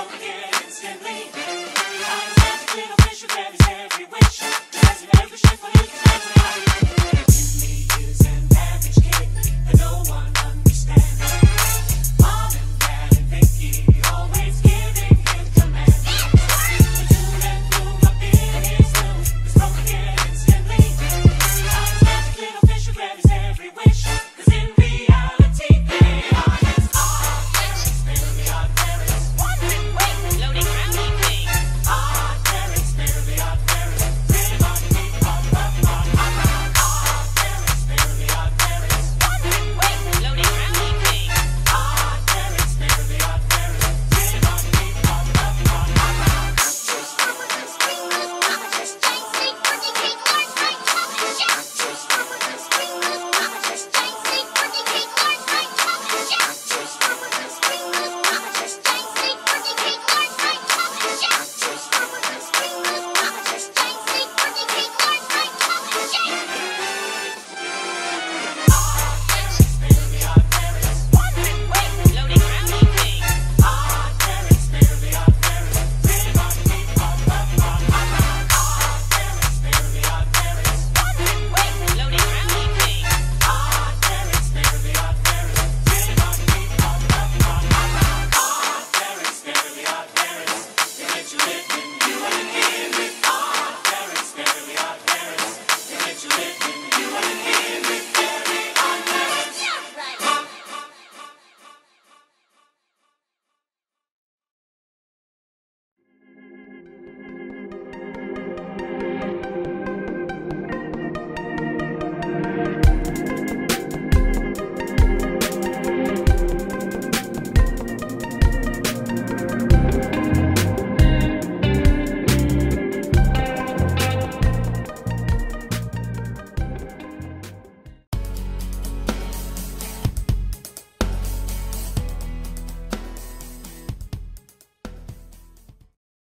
broke again.